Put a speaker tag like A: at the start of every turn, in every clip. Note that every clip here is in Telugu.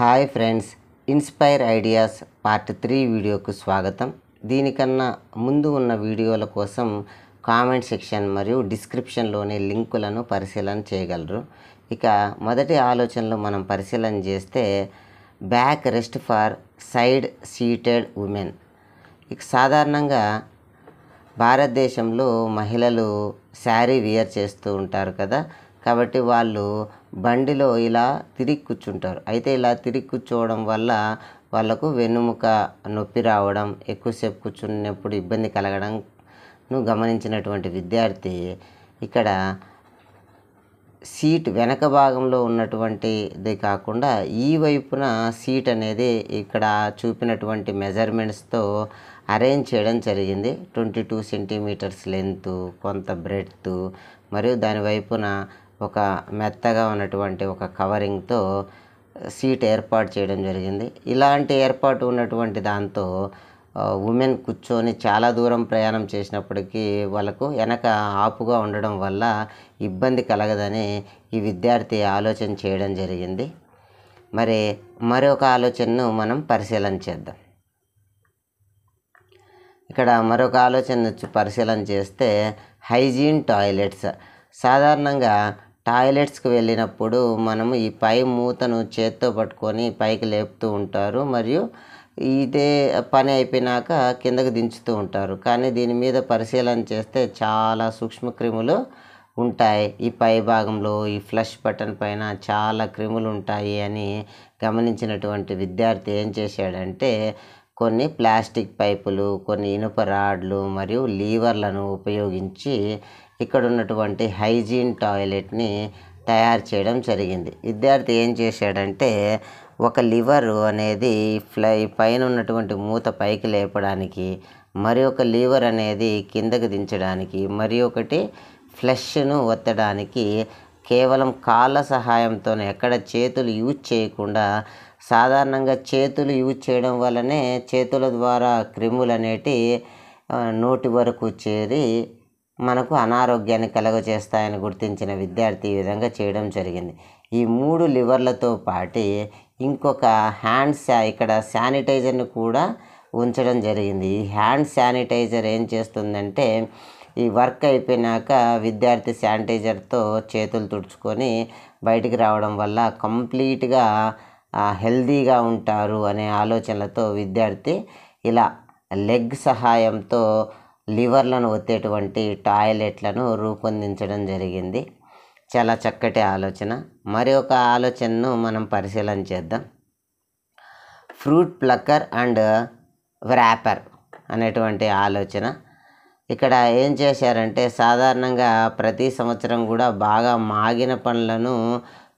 A: Hi friends inspire ideas part three వీడియోకు స్వాగతం. దీనికన్నా ముందు ఉన్న వీడియోల కోసం కామెంట్ సెక్షన్ మరియు డిస్క్రిప్షన్లోని లింకులను పరిశీలన చేయగలరు. ఇక మొదటి ఆలోచనలో మనం పరిశీలన చేస్తే back rest for side seated women. ఇక సాధారణంగా భారతదేశంలో మహిళలు శారీ వియర్ చేస్తూ ఉంటారు కదా కాబట్టి వాళ్ళు బండిలో ఇలా తిరిగి కూర్చుంటారు. అయితే ఇలా తిరిగి కూర్చోవడం వల్ల వాళ్ళకు వెన్నుముక నొప్పి రావడం ఎక్కువసేపు కూర్చున్నప్పుడు ఇబ్బంది కలగడంను గమనించినటువంటి విద్యార్థి ఇక్కడ సీట్ వెనక భాగంలో ఉన్నటువంటిది కాకుండా ఈ వైపున సీట్ అనేది ఇక్కడ చూపినటువంటి మెజర్మెంట్స్తో అరేంజ్ చేయడం జరిగింది. ట్వంటీ టూ సెంటీమీటర్స్ లెంత్ కొంత బ్రెడ్త్ మరియు దాని వైపున ఒక మెత్తగా ఉన్నటువంటి ఒక కవరింగ్తో సీట్ ఏర్పాటు చేయడం జరిగింది. ఇలాంటి ఏర్పాటు ఉన్నటువంటి దాంతో ఉమెన్ కూర్చొని చాలా దూరం ప్రయాణం చేసినప్పటికీ వాళ్ళకు వెనక ఆపుగా ఉండడం వల్ల ఇబ్బంది కలగదని ఈ విద్యార్థి ఆలోచన చేయడం జరిగింది. మరి మరొక ఆలోచనను మనం పరిశీలన చేద్దాం. ఇక్కడ మరొక ఆలోచన వచ్చి పరిశీలన చేస్తే హైజీన్ టాయిలెట్స్. సాధారణంగా టాయిలెట్స్కి వెళ్ళినప్పుడు మనము ఈ పై మూతను చేత్తో పట్టుకొని పైకి లేపుతూ ఉంటారు. మరియు ఇదే పని అయిపోయినాక కిందకు దించుతూ ఉంటారు. కానీ దీని మీద పరిశీలన చేస్తే చాలా సూక్ష్మక్రిములు ఉంటాయి. ఈ పై భాగంలో ఈ ఫ్లష్ బటన్ పైన చాలా క్రిములు ఉంటాయి అని గమనించినటువంటి విద్యార్థి ఏం చేశాడంటే కొన్ని ప్లాస్టిక్ పైపులు కొన్ని ఇనుప రాడ్లు మరియు లీవర్లను ఉపయోగించి ఇక్కడ ఉన్నటువంటి హైజీన్ టాయిలెట్ని తయారు చేయడం జరిగింది. విద్యార్థి ఏం చేశాడంటే ఒక లివర్ అనేది ఫ్లై పైన ఉన్నటువంటి మూత పైకి లేపడానికి మరి ఒక లీవర్ అనేది కిందకు దించడానికి మరి ఒకటి ఫ్లష్ను ఒత్తడానికి కేవలం కాళ్ళ సహాయంతో ఎక్కడ చేతులు యూజ్ చేయకుండా సాధారణంగా చేతులు యూజ్ చేయడం వల్లనే చేతుల ద్వారా క్రిములు అనేటి నోటి వరకు చేరి మనకు అనారోగ్యాన్ని కలుగజేస్తాయని గుర్తించిన విద్యార్థి ఈ విధంగా చేయడం జరిగింది. ఈ మూడు లివర్లతో పాటి ఇంకొక హ్యాండ్ శా ఇక్కడ శానిటైజర్ని కూడా ఉంచడం జరిగింది. ఈ హ్యాండ్ శానిటైజర్ ఏం చేస్తుందంటే ఈ వర్క్ అయిపోయినాక విద్యార్థి శానిటైజర్తో చేతులు తుడుచుకొని బయటికి రావడం వల్ల కంప్లీట్గా హెల్దీగా ఉంటారు అనే ఆలోచనలతో విద్యార్థి ఇలా లెగ్ సహాయంతో లివర్లను ఒత్తేటువంటి టాయిలెట్లను రూపొందించడం జరిగింది. చాలా చక్కటి ఆలోచన. మరి ఒక ఆలోచనను మనం పరిశీలన చేద్దాం. ఫ్రూట్ ప్లక్కర్ అండ్ వ్రాపర్ అనేటువంటి ఆలోచన. ఇక్కడ ఏం చేశారంటే సాధారణంగా ప్రతి సంవత్సరం కూడా బాగా మాగిన పండ్లను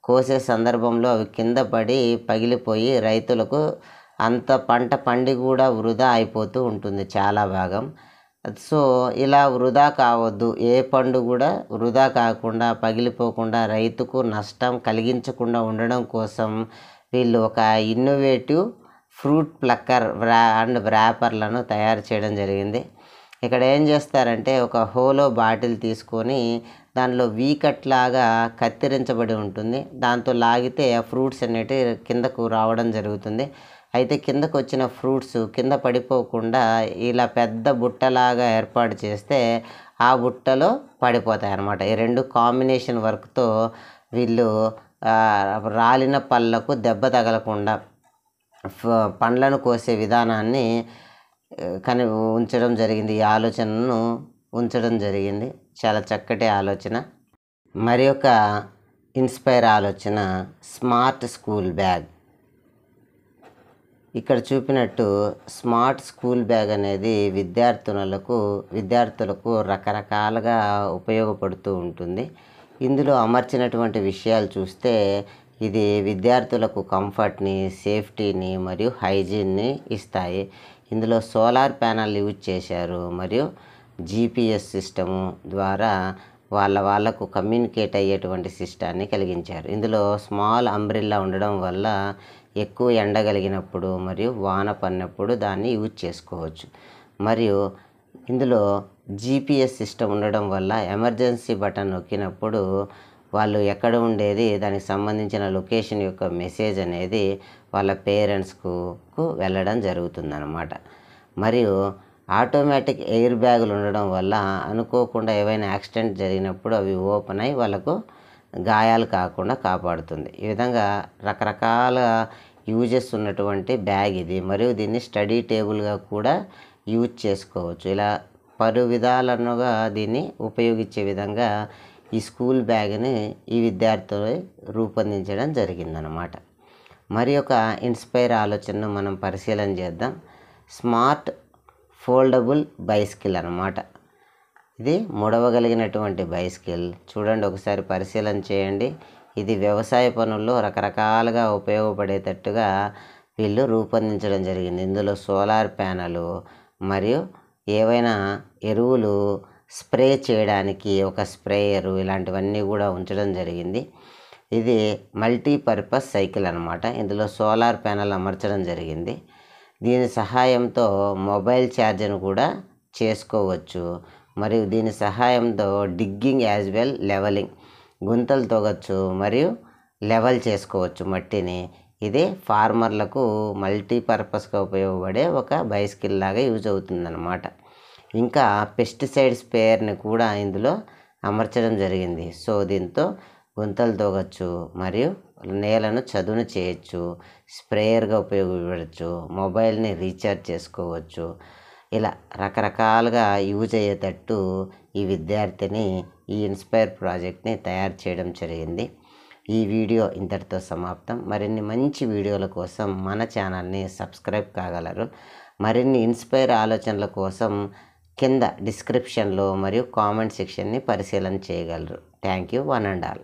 A: కోసే సందర్భంలో అవి కింద పడి పగిలిపోయి రైతులకు అంత పంట పండి కూడా వృధా అయిపోతూ ఉంటుంది చాలా భాగం. సో ఇలా వృధా కావద్దు. ఏ పండు కూడా వృధా కాకుండా పగిలిపోకుండా రైతుకు నష్టం కలిగించకుండా ఉండడం కోసం వీళ్ళు ఒక ఇన్నోవేటివ్ ఫ్రూట్ ప్లక్కర్ వ్రా అండ్ వ్రాపర్లను తయారు చేయడం జరిగింది. ఇక్కడ ఏం చేస్తారంటే ఒక హోలో బాటిల్ తీసుకొని దానిలో వీకట్ లాగా కత్తిరించబడి ఉంటుంది. దాంతో లాగితే ఆ ఫ్రూట్స్ అనేటివి కిందకు రావడం జరుగుతుంది. అయితే కిందకు వచ్చిన ఫ్రూట్స్ కింద పడిపోకుండా ఇలా పెద్ద బుట్టలాగా ఏర్పాటు చేస్తే ఆ బుట్టలో పడిపోతాయి అన్నమాట ఈ రెండు కాంబినేషన్ వర్క్తో వీళ్ళు రాలిన పళ్ళకు దెబ్బ తగలకుండా పండ్లను కోసే విధానాన్ని కని ఉంచడం జరిగింది. ఈ ఆలోచనను ఉంచడం జరిగింది. చాలా చక్కటి ఆలోచన. మరి ఒక ఇన్స్పైర్ ఆలోచన. Smart school bag. ఇక్కడ చూపినట్టు స్మార్ట్ స్కూల్ బ్యాగ్ అనేది విద్యార్థులకు విద్యార్థులకు రకరకాలుగా ఉపయోగపడుతూ ఉంటుంది. ఇందులో అమర్చినటువంటి విషయాలు చూస్తే ఇది విద్యార్థులకు కంఫర్ట్ని సేఫ్టీని మరియు హైజీన్ని ఇస్తాయి. ఇందులో సోలార్ ప్యానల్ యూజ్ చేశారు. మరియు జీపీఎస్ సిస్టము ద్వారా వాళ్ళ వాళ్ళకు కమ్యూనికేట్ అయ్యేటువంటి సిస్టాన్ని కలిగించారు. ఇందులో స్మాల్ అంబ్రిల్లా ఉండడం వల్ల ఎక్కువ ఎండ కలిగినప్పుడు మరియు వాన పడినప్పుడు దాన్ని యూజ్ చేసుకోవచ్చు. మరియు ఇందులో జీపీఎస్ సిస్టమ్ ఉండడం వల్ల ఎమర్జెన్సీ బటన్ నొక్కినప్పుడు వాళ్ళు ఎక్కడ ఉండేది దానికి సంబంధించిన లొకేషన్ యొక్క మెసేజ్ అనేది వాళ్ళ పేరెంట్స్కు వెళ్ళడం జరుగుతుందన్నమాట. మరియు ఆటోమేటిక్ ఎయిర్ బ్యాగులు ఉండడం వల్ల అనుకోకుండా ఏవైనా యాక్సిడెంట్ జరిగినప్పుడు అవి ఓపెన్ అయ్యి వాళ్ళకు గాయాలు కాకుండా కాపాడుతుంది. ఈ విధంగా రకరకాల యూజెస్ ఉన్నటువంటి బ్యాగ్ ఇది. మరియు దీన్ని స్టడీ టేబుల్గా కూడా యూజ్ చేసుకోవచ్చు. ఇలా పలు విధాలనుగా దీన్ని ఉపయోగించే విధంగా ఈ స్కూల్ బ్యాగ్ని ఈ విద్యార్థులు రూపొందించడం జరిగిందనమాట. మరి ఒక ఇన్స్పైర్ ఆలోచనను మనం పరిశీలన చేద్దాం. స్మార్ట్ ఫోల్డబుల్ బైస్కిల్ అనమాట ఇది ముడవగలిగినటువంటి బైస్కిల్. చూడండి ఒకసారి పరిశీలన చేయండి. ఇది వ్యవసాయ పనుల్లో రకరకాలుగా ఉపయోగపడేటట్టుగా వీళ్ళు రూపొందించడం జరిగింది. ఇందులో సోలార్ ప్యానలు మరియు ఏవైనా ఎరువులు స్ప్రే చేయడానికి ఒక స్ప్రేయరు ఇలాంటివన్నీ కూడా ఉంచడం జరిగింది. ఇది మల్టీపర్పస్ సైకిల్ అనమాట ఇందులో సోలార్ ప్యానల్ అమర్చడం జరిగింది. దీని సహాయంతో మొబైల్ ఛార్జర్ను కూడా చేసుకోవచ్చు. మరియు దీని సహాయంతో డిగ్గింగ్ యాజ్ వెల్ లెవలింగ్ గుంతలు తొగచ్చు మరియు లెవెల్ చేసుకోవచ్చు మట్టిని. ఇది ఫార్మర్లకు మల్టీపర్పస్గా ఉపయోగపడే ఒక బైస్కిల్ లాగా యూజ్ అవుతుందన్నమాట. ఇంకా పెస్టిసైడ్ స్పేయర్ని కూడా ఇందులో అమర్చడం జరిగింది. సో దీంతో గుంతలు తోగచ్చు మరియు నేలను చదును చేయొచ్చు స్ప్రేయర్గా ఉపయోగపడవచ్చు మొబైల్ని రీఛార్జ్ చేసుకోవచ్చు. ఇలా రకరకాలుగా యూజ్ అయ్యేటట్టు ఈ విద్యార్థిని ఈ ఇన్స్పైర్ ప్రాజెక్ట్ని తయారు చేయడం జరిగింది. ఈ వీడియో ఇంతటితో సమాప్తం. మరిన్ని మంచి వీడియోల కోసం మన ఛానల్ని సబ్స్క్రైబ్ కాగలరు. మరిన్ని ఇన్స్పైర్ ఆలోచనల కోసం కింద డిస్క్రిప్షన్లో మరియు కామెంట్ సెక్షన్ని పరిశీలన చేయగలరు. Thank you one and all.